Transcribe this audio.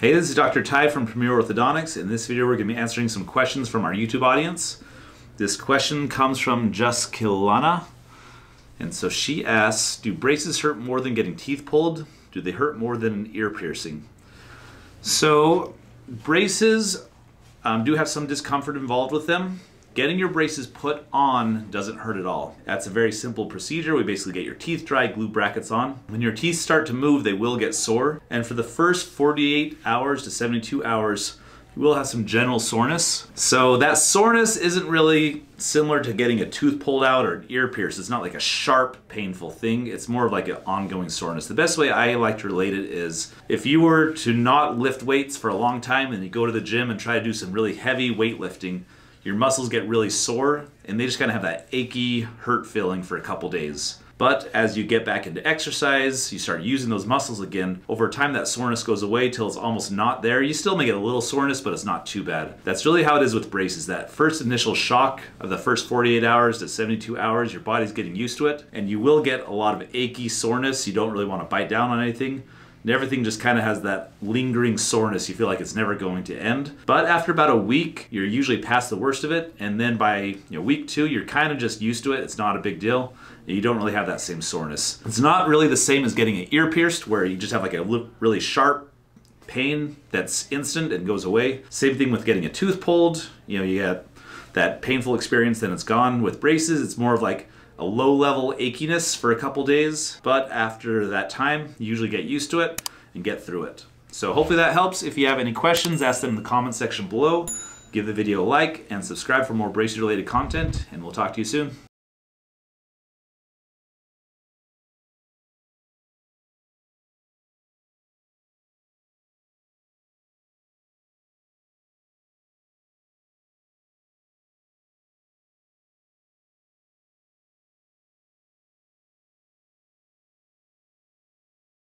Hey, this is Dr. Ty from Premier Orthodontics. In this video, we're going to be answering some questions from our YouTube audience. This question comes from Just Kilana. And so she asks, do braces hurt more than getting teeth pulled? Do they hurt more than an ear piercing? So braces um, do have some discomfort involved with them. Getting your braces put on doesn't hurt at all. That's a very simple procedure. We basically get your teeth dry, glue brackets on. When your teeth start to move, they will get sore. And for the first 48 hours to 72 hours, you will have some general soreness. So that soreness isn't really similar to getting a tooth pulled out or an ear pierced. It's not like a sharp, painful thing. It's more of like an ongoing soreness. The best way I like to relate it is if you were to not lift weights for a long time and you go to the gym and try to do some really heavy weightlifting, your muscles get really sore and they just kind of have that achy hurt feeling for a couple days. But as you get back into exercise, you start using those muscles again, over time that soreness goes away till it's almost not there. You still may get a little soreness, but it's not too bad. That's really how it is with braces. That first initial shock of the first 48 hours to 72 hours, your body's getting used to it, and you will get a lot of achy soreness. You don't really want to bite down on anything and everything just kind of has that lingering soreness. You feel like it's never going to end. But after about a week, you're usually past the worst of it, and then by you know, week two, you're kind of just used to it. It's not a big deal. You don't really have that same soreness. It's not really the same as getting an ear pierced, where you just have like a really sharp pain that's instant and goes away. Same thing with getting a tooth pulled. You know, you get that painful experience, then it's gone. With braces, it's more of like a low level achiness for a couple days, but after that time, you usually get used to it and get through it. So hopefully that helps. If you have any questions, ask them in the comment section below. Give the video a like and subscribe for more braces related content, and we'll talk to you soon.